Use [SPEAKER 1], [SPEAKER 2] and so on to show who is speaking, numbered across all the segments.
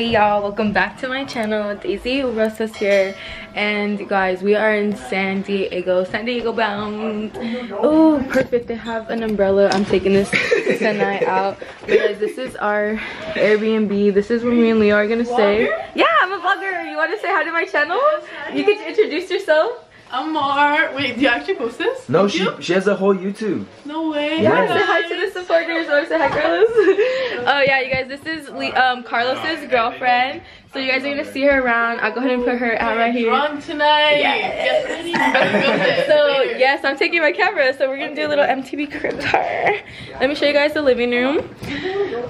[SPEAKER 1] hey y'all. Welcome back to my channel. Daisy rosas here. And guys we are in san diego. San diego bound. Oh perfect they have an umbrella. I'm taking this tonight out. But guys this is our airbnb. This is where me and leo are gonna stay. Yeah i'm a vlogger. You want to say hi to my channel? You can introduce yourself.
[SPEAKER 2] Amar. Wait, do you actually post this?
[SPEAKER 3] No, she she has a whole YouTube.
[SPEAKER 2] No way.
[SPEAKER 1] Yeah,
[SPEAKER 3] Yeah.
[SPEAKER 1] say hi to the supporters or say hi, Carlos. oh yeah, you guys, this is Le um Carlos's girlfriend. So you guys are gonna see her around. I'll go ahead and put her out right here.
[SPEAKER 2] Drunk tonight.
[SPEAKER 1] Yes.
[SPEAKER 2] Get ready. Better film it.
[SPEAKER 1] So yes, I'm taking my camera. So we're gonna do a little MTV crib tour. Let me show you guys the living room.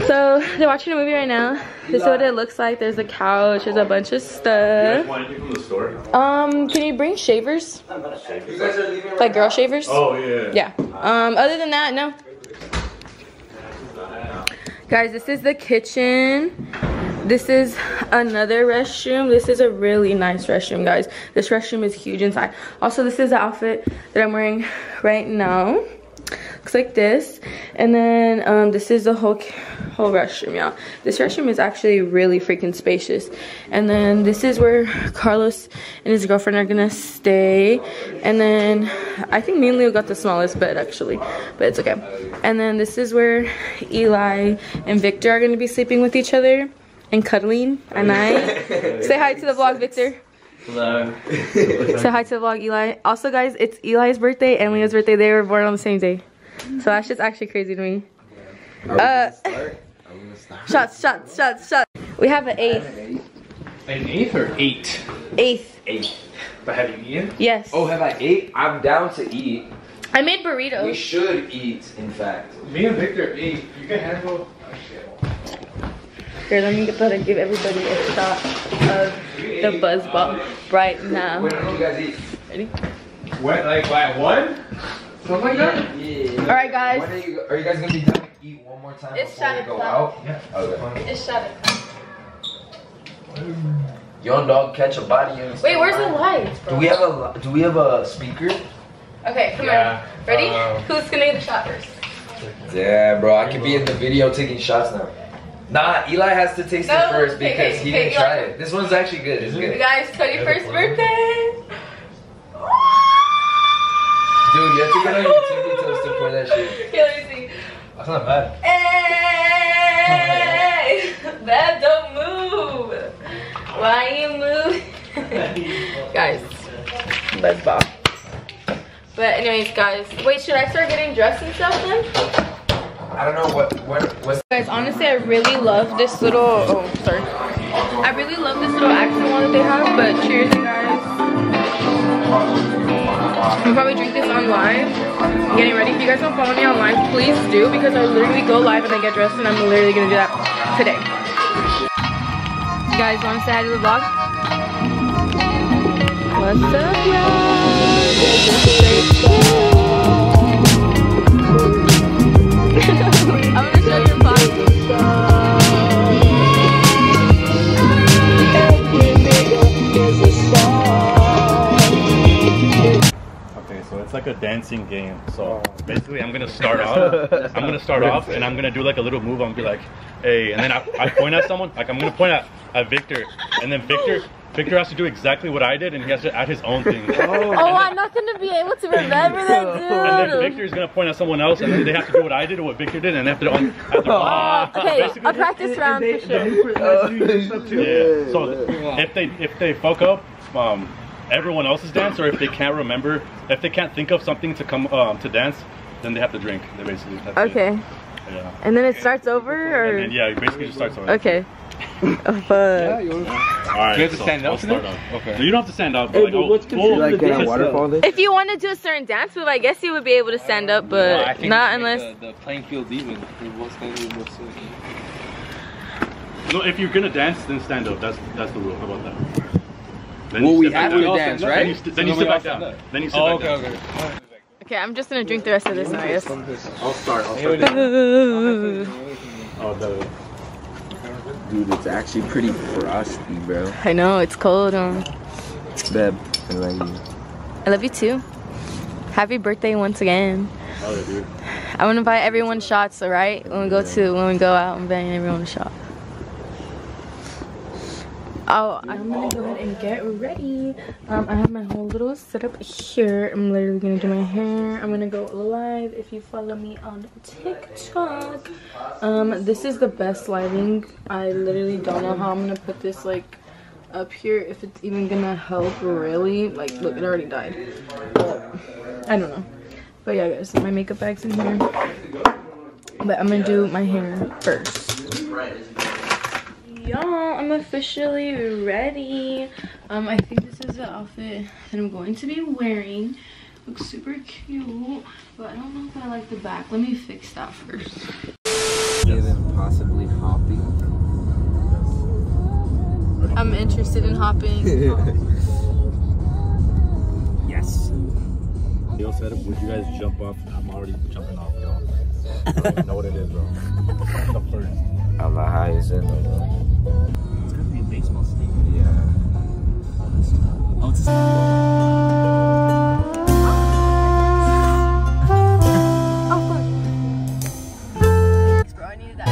[SPEAKER 1] So they're watching a movie right now. This is what it looks like. There's a couch. There's a bunch of stuff.
[SPEAKER 4] Want anything from the store?
[SPEAKER 1] Um, can you bring shavers?
[SPEAKER 3] You guys are leaving
[SPEAKER 1] Like girl shavers?
[SPEAKER 4] Oh yeah.
[SPEAKER 1] Yeah. Um, other than that, no. Guys, this is the kitchen. This is another restroom. This is a really nice restroom, guys. This restroom is huge inside. Also, this is the outfit that I'm wearing right now. Looks like this. And then um, this is the whole whole restroom, y'all. This restroom is actually really freaking spacious. And then this is where Carlos and his girlfriend are gonna stay. And then I think me and Leo got the smallest bed actually, but it's okay. And then this is where Eli and Victor are gonna be sleeping with each other and cuddling at night. Say hi to the vlog, Victor.
[SPEAKER 3] Hello.
[SPEAKER 1] Say hi to the vlog, Eli. Also, guys, it's Eli's birthday and Leo's birthday. They were born on the same day. So that's just actually crazy to me. Uh, shots, shots, shots, shots. We have an eighth.
[SPEAKER 5] An eighth or eight?
[SPEAKER 1] Eighth.
[SPEAKER 5] Eight. But have you eaten?
[SPEAKER 1] Yes.
[SPEAKER 3] Oh, have I ate? I'm down to eat.
[SPEAKER 1] I made burritos.
[SPEAKER 3] We should eat, in fact.
[SPEAKER 5] Me and Victor ate. You can handle.
[SPEAKER 1] Here, let me get that and give everybody a shot of the buzz ball right now.
[SPEAKER 3] When did you guys eat?
[SPEAKER 1] Ready?
[SPEAKER 5] What, like by one?
[SPEAKER 3] Something like that? Yeah.
[SPEAKER 1] Alright, guys.
[SPEAKER 3] When are you, are you guys gonna be done? Eat one more time
[SPEAKER 1] It's
[SPEAKER 3] before we
[SPEAKER 1] shot
[SPEAKER 3] go out?
[SPEAKER 5] Yeah.
[SPEAKER 3] Okay.
[SPEAKER 1] It's shot.
[SPEAKER 3] Young dog catch a body in
[SPEAKER 1] Wait, where's the lights, bro?
[SPEAKER 3] Do we have a do we have a speaker?
[SPEAKER 1] Okay, come
[SPEAKER 5] Yeah.
[SPEAKER 1] on. Ready?
[SPEAKER 5] Uh,
[SPEAKER 1] Who's gonna get the shot first?
[SPEAKER 3] Yeah, bro, I could be in the video taking shots now. Nah, Eli has to taste
[SPEAKER 1] No,
[SPEAKER 3] it first
[SPEAKER 1] okay,
[SPEAKER 3] because
[SPEAKER 1] okay,
[SPEAKER 3] he
[SPEAKER 1] okay,
[SPEAKER 3] didn't
[SPEAKER 1] Eli.
[SPEAKER 3] try it. This one's actually good. It's
[SPEAKER 5] Is it?
[SPEAKER 3] good.
[SPEAKER 1] Guys, 21st birthday.
[SPEAKER 3] Dude, you have to get on your tippy toes to pour that shit.
[SPEAKER 1] Okay, let me see.
[SPEAKER 5] That's not bad.
[SPEAKER 1] Hey! That don't move. Why you move? guys, let's ball. But anyways, guys, wait, should I start getting dressed and stuff then?
[SPEAKER 3] I don't know what what what's
[SPEAKER 1] Guys, honestly, I really love this little, oh, sorry. I really love this little accent wall that they have, but cheers, guys. I'll probably drink this on live. I'm getting ready. If you guys don't follow me on live, please do, because I literally go live and I get dressed, and I'm literally gonna do that today. You guys want to say hi to the vlog? What's up, y'all? I'm gonna show you a vlog.
[SPEAKER 4] It's like a dancing game. So basically, I'm gonna start off. I'm gonna start off, and I'm gonna do like a little move. I'm gonna be like, "Hey," and then I, I point at someone. Like I'm gonna point at, at Victor, and then Victor. Victor has to do exactly what I did, and he has to add his own thing.
[SPEAKER 1] Oh, I'm not gonna be able to remember that,
[SPEAKER 4] And then
[SPEAKER 1] dude.
[SPEAKER 4] Victor is gonna point at someone else, and then they have to do what I did or what Victor did, and they have to. On, have to
[SPEAKER 1] Oh, okay,
[SPEAKER 4] basically-
[SPEAKER 1] a practice round for sure.
[SPEAKER 4] Yeah. So if they if they fuck up um, everyone else's dance, or if they can't remember, if they can't think of something to come um, to dance, then they have to drink. They basically. That's it.
[SPEAKER 1] Okay,
[SPEAKER 4] Yeah.
[SPEAKER 1] and then it starts over,
[SPEAKER 4] And
[SPEAKER 1] or
[SPEAKER 4] then yeah, it basically just starts over.
[SPEAKER 1] okay. Oh, fuck.
[SPEAKER 4] All right.
[SPEAKER 5] Do you have to
[SPEAKER 4] so
[SPEAKER 5] stand up
[SPEAKER 4] I'll start
[SPEAKER 5] that? Okay.
[SPEAKER 4] No, you don't have to stand up. But like, oh, well,
[SPEAKER 6] like
[SPEAKER 4] it's
[SPEAKER 6] a waterfall
[SPEAKER 1] If you want to do a certain dance move, I guess you would be able to stand up, but not unless.
[SPEAKER 5] The, the playing field's even. We both stand, we both sit.
[SPEAKER 4] No, if you're gonna dance, then stand up. That's that's the rule. How about that? Then
[SPEAKER 6] Well, we
[SPEAKER 4] sit back
[SPEAKER 6] have to dance,
[SPEAKER 4] Then
[SPEAKER 6] right?
[SPEAKER 4] you, st- then
[SPEAKER 5] So
[SPEAKER 4] you sit back
[SPEAKER 5] else
[SPEAKER 4] down. Then you sit
[SPEAKER 5] Oh,
[SPEAKER 4] back
[SPEAKER 5] okay,
[SPEAKER 4] down.
[SPEAKER 5] okay.
[SPEAKER 1] Okay, I'm just gonna drink the rest of this now, I guess.
[SPEAKER 6] I'll start. I'll
[SPEAKER 5] Here
[SPEAKER 6] start.
[SPEAKER 4] Oh, the
[SPEAKER 6] Dude, it's actually pretty frosty, bro.
[SPEAKER 1] I know it's cold. Um,
[SPEAKER 6] Beb, I love you.
[SPEAKER 1] I love you too. Happy birthday once again.
[SPEAKER 4] oh, yeah, dude.
[SPEAKER 1] I want to buy everyone shots, alright? When we go to when we go out and buying everyone a shot. Oh, I'm gonna go ahead and get ready. Um, I have my whole little setup here. I'm literally gonna do my hair. I'm gonna go live if you follow me on TikTok. Um, this is the best lighting. I literally don't know how I'm gonna put this like up here if it's even gonna help really. Like, look, it already died. But I don't know. But yeah, guys, my makeup bag's in here. But I'm gonna do my hair first. Y'all, I'm officially ready. Um, I think this is the outfit that I'm going to be wearing. Looks super cute, but I don't know if I like the back. Let me fix that first.
[SPEAKER 6] Even possibly hopping.
[SPEAKER 1] I'm interested in hopping.
[SPEAKER 4] Yes. Leo said, would you guys jump off? I'm already jumping off, yo. I don't know what it is, bro. the first.
[SPEAKER 6] I'm the highest in there, bro.
[SPEAKER 4] It's gonna be a baseball stadium.
[SPEAKER 6] Yeah.
[SPEAKER 4] Oh, it's a
[SPEAKER 1] Bro, I needed that.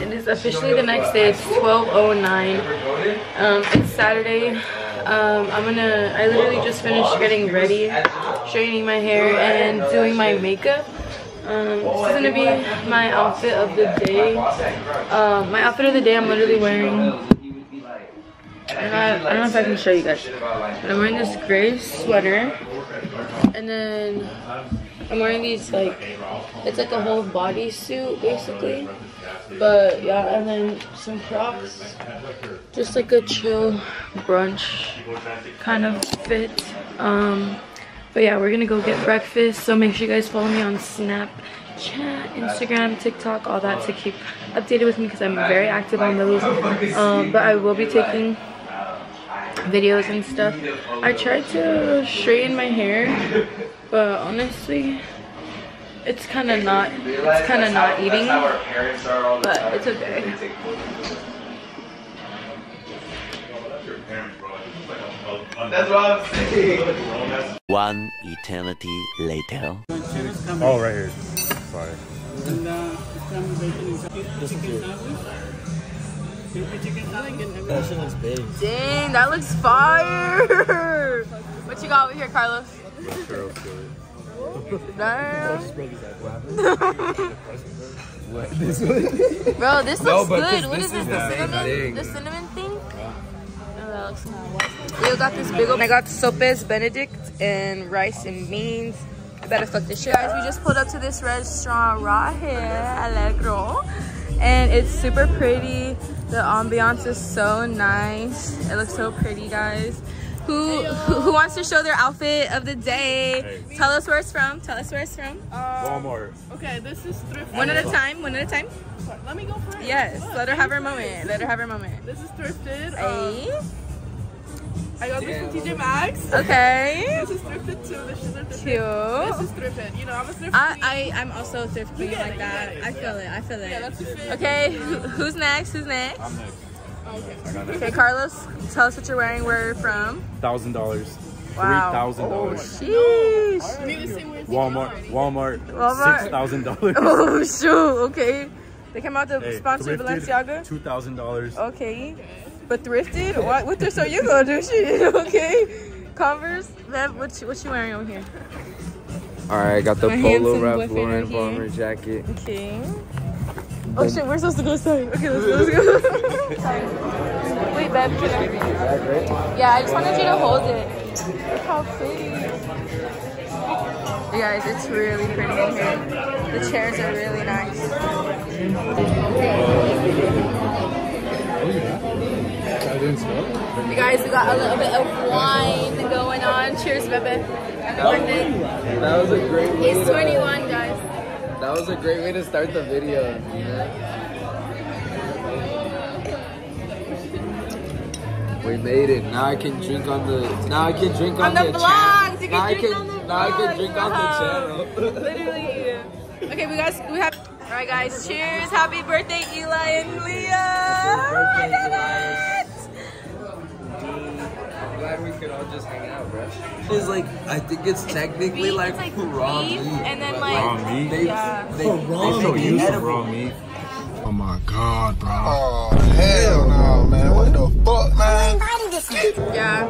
[SPEAKER 1] It is officially the next day. It's 12:09. Um, it's Saturday. Um, I'm gonna. I literally just finished getting ready, straightening my hair, and doing my makeup. Um, this is gonna be my outfit of the day. Um, my outfit of the day. I'm literally wearing. I I don't know if I can show you guys. I'm wearing this gray sweater, and then I'm wearing these like it's like a whole bodysuit basically. But yeah, and then some Crocs, just like a chill brunch kind of fit. Um, but yeah, we're gonna go get breakfast. So make sure you guys follow me on Snapchat, Instagram, TikTok, all that to keep updated with me because I'm very active on those. Um, but I will be taking videos and stuff. I tried to straighten my hair, but honestly, it's kind of not. It's kind of not eating, but it's okay.
[SPEAKER 3] That's what I'm saying.
[SPEAKER 7] One eternity later.
[SPEAKER 4] Oh, right here. Sorry.
[SPEAKER 1] Dang, that looks fire! What you got over here, Carlos? Damn. Bro, this looks good. What is this? The cinnamon? The cinnamon thing? That looks nice. Leo got this big old. I got sopes Benedict and rice and beans. I better fuck this shit. Guys, we just pulled up to this restaurant right here, Allegro. And it's super pretty. The ambiance is so nice. It looks so pretty, guys. Who, who who wants to show their outfit of the day? Tell us where it's from. Tell us where it's from.
[SPEAKER 4] Walmart.
[SPEAKER 2] Okay, this is thrifted.
[SPEAKER 1] One at a time. One at a time.
[SPEAKER 2] Let me go first.
[SPEAKER 1] Yes.
[SPEAKER 2] Look,
[SPEAKER 1] Let her have her
[SPEAKER 2] this
[SPEAKER 1] moment. Let her have her moment.
[SPEAKER 2] This is thrifted. Um,
[SPEAKER 1] Hey.
[SPEAKER 2] I got this from TJ Maxx.
[SPEAKER 1] Okay.
[SPEAKER 2] This is thrifted too. This is thrifted. This is thrifted. You know, I'm a thrift
[SPEAKER 1] I,
[SPEAKER 2] queen.
[SPEAKER 1] I, I'm also a thrift queen like
[SPEAKER 2] it,
[SPEAKER 1] that.
[SPEAKER 2] it.
[SPEAKER 1] I feel it. I feel it.
[SPEAKER 2] Yeah,
[SPEAKER 1] it.
[SPEAKER 2] that's your fit.
[SPEAKER 1] Okay. who- Who's next? Who's next?
[SPEAKER 4] I'm next.
[SPEAKER 2] Okay.
[SPEAKER 1] Okay, Carlos, tell us what you're wearing, where you're from.
[SPEAKER 4] Thousand dollars.
[SPEAKER 1] Wow.
[SPEAKER 4] Three thousand oh, dollars.
[SPEAKER 1] Sheesh.
[SPEAKER 2] You need the same way as
[SPEAKER 4] Walmart. Walmart.
[SPEAKER 1] Walmart.
[SPEAKER 4] Six thousand dollars.
[SPEAKER 1] Oh, shoot. Okay. They came out to sponsor Balenciaga.
[SPEAKER 4] Two thousand dollars.
[SPEAKER 1] Okay. But thrifted? What, what thrift are you going to do? Shit. Okay. Converse. Bev, what you, what you wearing over here?
[SPEAKER 6] Alright, I got the
[SPEAKER 1] My
[SPEAKER 6] Polo Ralph Lauren bomber jacket.
[SPEAKER 1] Okay. Oh shit, we're supposed to go inside. Okay, let's go, let's go. Wait, Bev, can I? Yeah, I just wanted you to hold it. Look how pretty. You guys, it's really pretty in here. The chairs are really nice. You guys, we got a little bit of wine going on. Cheers, Bebe. Happy birthday.
[SPEAKER 6] That was a great way
[SPEAKER 1] He's 21, guys.
[SPEAKER 6] That was a great way to start the video. We made it. Now I can drink on the. Now I can drink on,
[SPEAKER 1] On the
[SPEAKER 6] the,
[SPEAKER 1] vlogs,
[SPEAKER 6] channel.
[SPEAKER 1] you can
[SPEAKER 6] Now I
[SPEAKER 1] drink
[SPEAKER 6] can.
[SPEAKER 1] on the
[SPEAKER 6] now I can drink on the channel.
[SPEAKER 1] Literally. Okay, we guys, we have. All right, guys. Cheers! Happy birthday, Eli and Leo! I did it!
[SPEAKER 6] I'm glad we could could all just hang out, bro. It's like I think it's technically
[SPEAKER 1] Beef,
[SPEAKER 6] like,
[SPEAKER 1] it's like
[SPEAKER 6] raw
[SPEAKER 1] beef,
[SPEAKER 6] meat,
[SPEAKER 1] and then like-
[SPEAKER 4] Raw meat?
[SPEAKER 6] they,
[SPEAKER 1] Yeah.
[SPEAKER 6] they,
[SPEAKER 4] They
[SPEAKER 6] they
[SPEAKER 4] show use of
[SPEAKER 6] edible.
[SPEAKER 4] raw meat.
[SPEAKER 8] Oh my god, bro. Oh hell no, man. What the fuck, man?
[SPEAKER 1] Yeah.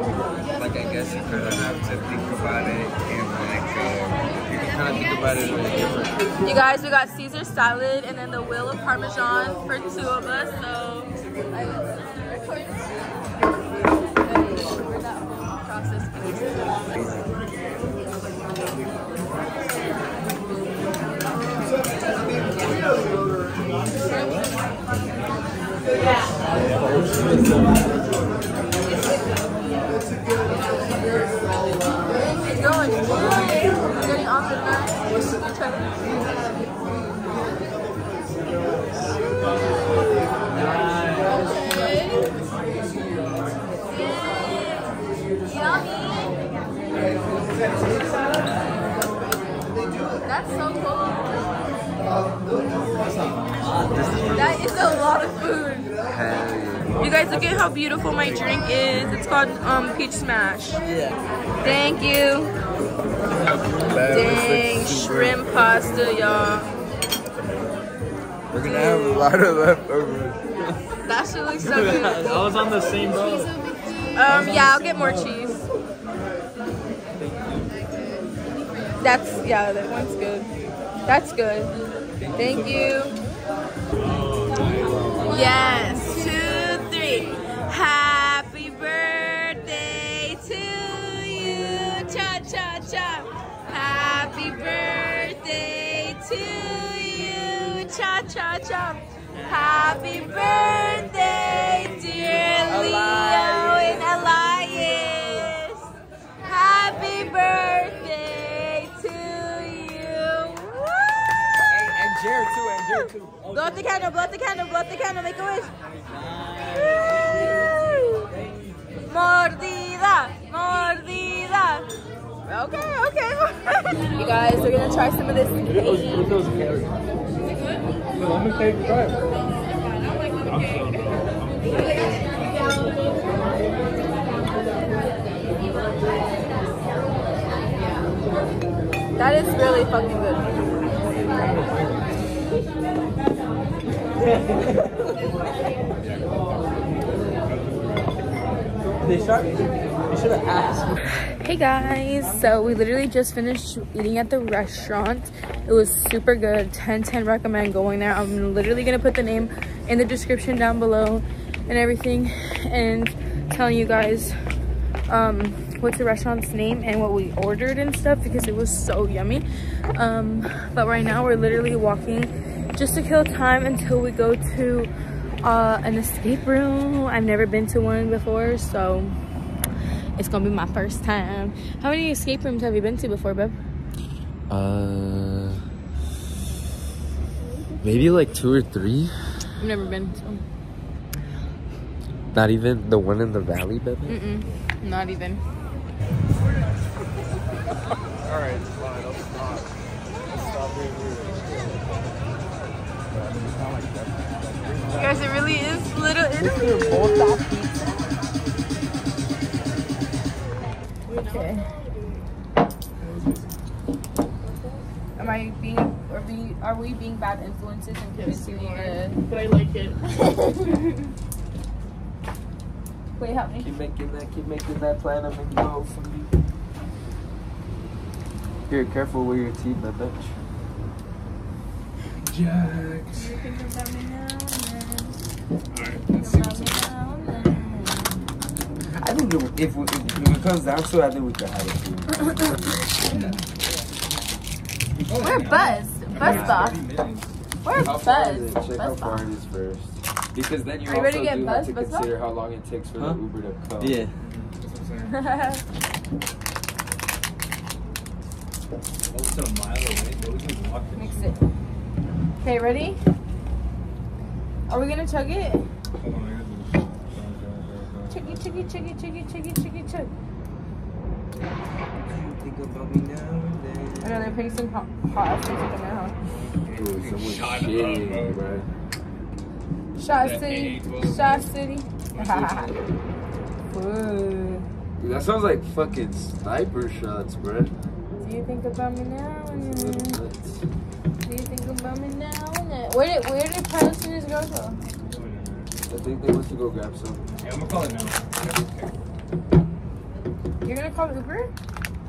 [SPEAKER 6] Like I guess you kind of have to think about it and like uh, you can kind of think about it in a different.
[SPEAKER 1] You guys, we got Caesar salad and then the wheel of Parmesan for two of us. So, I record this. process. It's going. It's getting off the knife. You try it. That's so cool. That is a lot of food. You guys look at how beautiful my drink is. It's called um, Peach Smash.
[SPEAKER 6] Yeah.
[SPEAKER 1] Thank you. Dang, shrimp pasta, y'all.
[SPEAKER 6] We're gonna have a lot of leftovers.
[SPEAKER 1] That shit looks so good.
[SPEAKER 5] I was on the same boat.
[SPEAKER 1] Um, yeah, I'll get more cheese. That's, yeah, that one's good. That's good. Thank you. Yes, two, three. Happy birthday to you. Cha, cha, cha. Happy birthday to you. Cha, cha, cha. Happy birthday,
[SPEAKER 6] too, and Jared too.
[SPEAKER 1] Blow out the candle, blow out the candle, blow out the candle, make a wish. Mordida, mordida. Okay, okay. you guys, we're gonna try some of this cake.
[SPEAKER 4] Let me take a try.
[SPEAKER 1] That is really fucking good. Hey guys, so we literally just finished eating at the restaurant. It was super good. 10 10 recommend going there. I'm literally gonna put the name in the description down below and everything and telling you guys um what's the restaurant's name and what we ordered and stuff because it was so yummy. Um but right now we're literally walking just to kill time until we go to uh an escape room. I've never been to one before, so it's gonna be my first time. How many escape rooms have you been to before, babe?
[SPEAKER 6] Uh, maybe like two or three.
[SPEAKER 1] I've never been. So.
[SPEAKER 6] Not even the one in the valley, baby.
[SPEAKER 1] Mm-mm. Not even.
[SPEAKER 8] Alright, fine. I'll stop. Stop being weird.
[SPEAKER 1] Guys, it really is little Italy. Okay. Am I being, or be, are we being bad influences and convincing you to?
[SPEAKER 2] But I like it.
[SPEAKER 1] Wait, help me.
[SPEAKER 6] Keep making that, keep making that plan of and go for me. Here, careful with your teeth, my bitch. Jax. I think if, if, we- if it comes down to it, I think we could have it.
[SPEAKER 1] We're Buzz. Buzz Boss. We're
[SPEAKER 6] How far
[SPEAKER 1] Buzz.
[SPEAKER 6] it? Check how far it is first. Because then you
[SPEAKER 1] Are
[SPEAKER 6] also
[SPEAKER 1] ready to get
[SPEAKER 6] do
[SPEAKER 1] buzzed,
[SPEAKER 6] have to
[SPEAKER 1] Buzz
[SPEAKER 6] consider how long it takes for
[SPEAKER 5] Huh?
[SPEAKER 6] the Uber to come.
[SPEAKER 5] Yeah.
[SPEAKER 4] It's a mile away, but we can walk
[SPEAKER 1] Mix it. Okay, ready? Are we gonna chug it? Chuggy, chuggy, chuggy, chuggy, chuggy, chuggy, chug.
[SPEAKER 6] Think about me now and then.
[SPEAKER 1] I know they're putting some hot, hot ass music in there, huh?
[SPEAKER 6] Dude, someone's
[SPEAKER 4] Shut up, bro.
[SPEAKER 6] bro.
[SPEAKER 1] Shot City. Shot City. Ooh.
[SPEAKER 6] Dude, that sounds like fucking sniper shots, bro.
[SPEAKER 1] Do you think about me now?
[SPEAKER 6] That's a little nuts.
[SPEAKER 1] Do you think about me now? Where did where did Palestinians go to?
[SPEAKER 6] I think they went to go grab some.
[SPEAKER 5] Yeah, I'm gonna call it now.
[SPEAKER 1] You're gonna call Uber?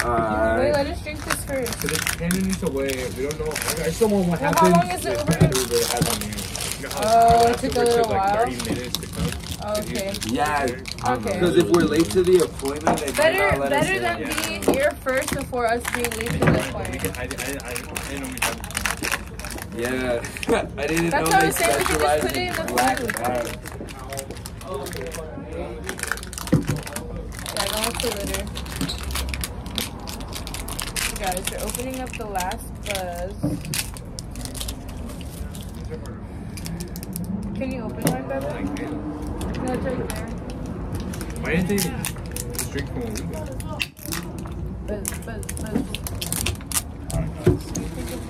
[SPEAKER 1] Uh,
[SPEAKER 6] wait,
[SPEAKER 1] let us drink this first.
[SPEAKER 5] Because it's 10 minutes away. We don't know. I still want what
[SPEAKER 1] Well, how long is the Uber?
[SPEAKER 5] Uber has on you. You know how
[SPEAKER 1] Oh, it
[SPEAKER 5] that
[SPEAKER 1] took a little
[SPEAKER 5] like
[SPEAKER 1] while?
[SPEAKER 5] 30 minutes to come.
[SPEAKER 1] Okay.
[SPEAKER 6] Yeah.
[SPEAKER 1] Um, okay.
[SPEAKER 6] Because if we're late to the appointment, they
[SPEAKER 1] Better
[SPEAKER 6] not let
[SPEAKER 1] better
[SPEAKER 6] us
[SPEAKER 1] than
[SPEAKER 6] in.
[SPEAKER 1] being here first before us being late to the
[SPEAKER 5] I,
[SPEAKER 1] appointment.
[SPEAKER 5] I, I, I didn't know we had
[SPEAKER 6] Yeah. I didn't
[SPEAKER 1] That's
[SPEAKER 6] know
[SPEAKER 1] what I
[SPEAKER 6] they
[SPEAKER 1] was saying, we could just
[SPEAKER 6] specialize
[SPEAKER 1] put it in
[SPEAKER 6] in
[SPEAKER 1] the
[SPEAKER 6] black
[SPEAKER 1] food.
[SPEAKER 6] bags.
[SPEAKER 1] Yeah, don't look the litter. Guys, we're opening up the last buzz. Can you open mine, Bella? No, it's right there.
[SPEAKER 5] Why didn't they just drink from what we?
[SPEAKER 1] Buzz, buzz, buzz.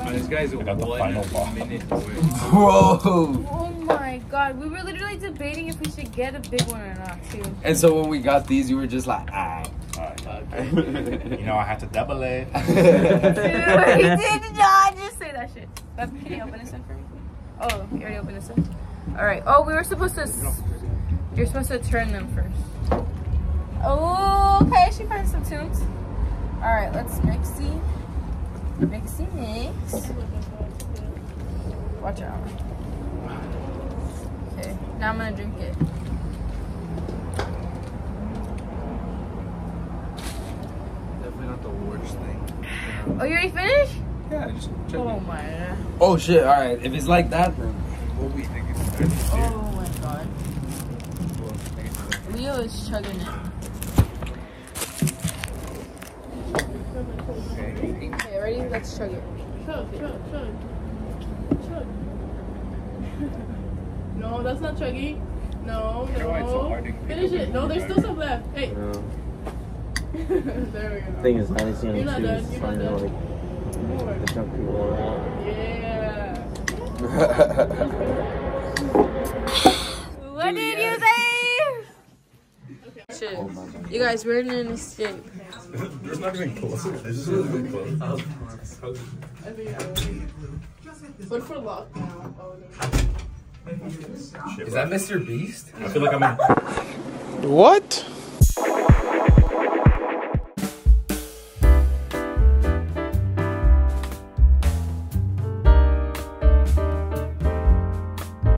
[SPEAKER 5] Oh, this guy's
[SPEAKER 4] I got the
[SPEAKER 5] one
[SPEAKER 4] final boss.
[SPEAKER 5] minute.
[SPEAKER 6] Bro.
[SPEAKER 1] Oh my god, we were literally debating if we should get a big one or not, too.
[SPEAKER 6] And so when we got these, you were just like, ah.
[SPEAKER 4] You know, I had to double it.
[SPEAKER 1] Dude, he did not just say that shit. But can you open this one for me? Oh, you already opened this one? Alright. Oh, we were supposed to. You're supposed to turn them first. Oh, okay. She finds some tunes. Alright, let's mixy. Mixy mix. Watch out. Okay, now I'm gonna drink it.
[SPEAKER 6] Definitely not the worst thing.
[SPEAKER 1] Oh, you already finished?
[SPEAKER 6] Yeah, just check
[SPEAKER 1] Oh
[SPEAKER 6] it.
[SPEAKER 1] my god.
[SPEAKER 6] Oh shit, alright. If it's like that, then.
[SPEAKER 1] Oh my god. Leo is chugging it. Okay, ready? Let's chug it.
[SPEAKER 2] Chug, chug, chug. Chug. no, that's not chuggy. No,
[SPEAKER 5] know so
[SPEAKER 2] no.
[SPEAKER 5] hard to pick
[SPEAKER 2] Finish it. No, there's still some left. Hey. there we go.
[SPEAKER 9] thing is, I didn't see any
[SPEAKER 2] You're not
[SPEAKER 9] shoes.
[SPEAKER 2] done, you're not
[SPEAKER 9] like,
[SPEAKER 2] More.
[SPEAKER 9] the junk people are out.
[SPEAKER 2] Yeah.
[SPEAKER 1] What did you say? Shit. You guys, we're in an escape.
[SPEAKER 4] It's not even close. It's just really close.
[SPEAKER 2] I think I will. But for luck now. Oh, no.
[SPEAKER 3] Is that Mr. Beast?
[SPEAKER 4] I feel like I'm in.
[SPEAKER 8] What?